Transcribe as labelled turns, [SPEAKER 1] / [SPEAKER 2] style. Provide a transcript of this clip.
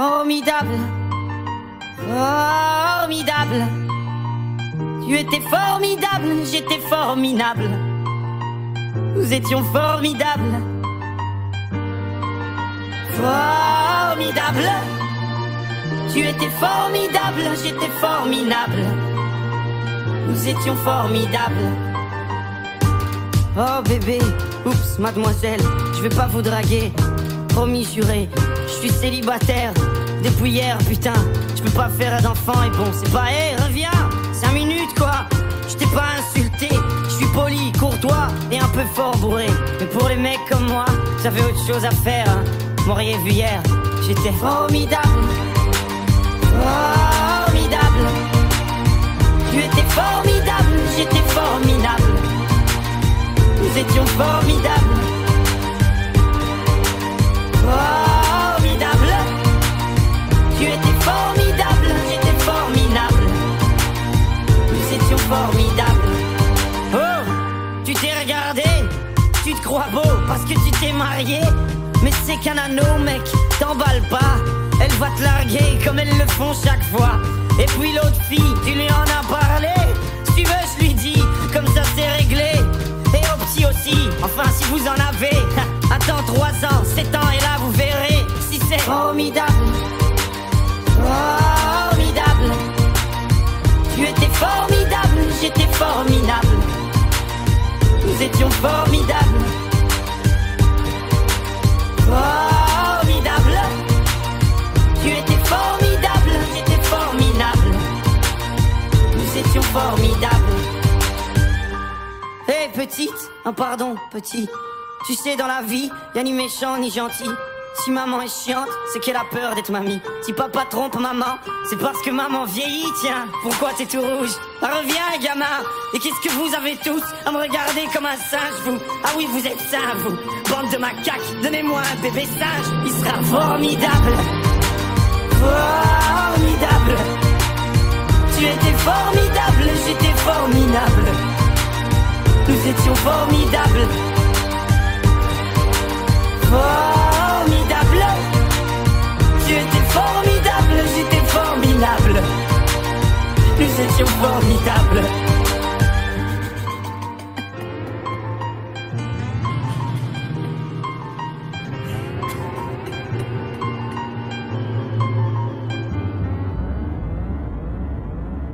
[SPEAKER 1] Formidable, formidable. Tu étais formidable, j'étais formidable. Nous étions formidables. Formidable. Tu étais formidable, j'étais formidable. Nous étions formidables. Oh bébé, oups, mademoiselle, je vais pas vous draguer. Promis juré, suis célibataire depuis hier, putain. Je peux pas faire d'enfant et bon, c'est pas, hé, reviens, 5 minutes quoi. Je t'ai pas insulté, je suis poli, courtois et un peu fort bourré. Mais pour les mecs comme moi, j'avais autre chose à faire. Hein. M'auriez vu hier, j'étais formidable. Formidable. Tu étais formidable, j'étais formidable. Nous étions formidables. Mais c'est qu'un anneau, mec, t'emballe pas. Elle va te larguer comme elles le font chaque fois. Et puis l'autre fille, tu lui en as parlé. Si tu veux, je lui dis, comme ça c'est réglé. Et au petit aussi, enfin si vous en avez. Attends 3 ans, 7 ans et là vous verrez si c'est formidable. Formidable. Tu étais formidable, j'étais formidable. Nous étions formidables. Formidable. Tu étais formidable, j'étais formidable. Nous étions formidables. Hé petite, oh pardon petit. Tu sais dans la vie, y'a ni méchant ni gentil. Si maman est chiante, c'est qu'elle a peur d'être mamie. Si papa trompe maman, c'est parce que maman vieillit, tiens. Pourquoi t'es tout rouge? Ah, Reviens, les gamins. Et qu'est-ce que vous avez tous à me regarder comme un singe, vous? Ah oui, vous êtes sains, vous. Bande de macaques, donnez-moi un bébé singe. Il sera formidable. Formidable. Tu étais formidable, j'étais formidable. Nous étions formidables. Formidable. Formidable, j'étais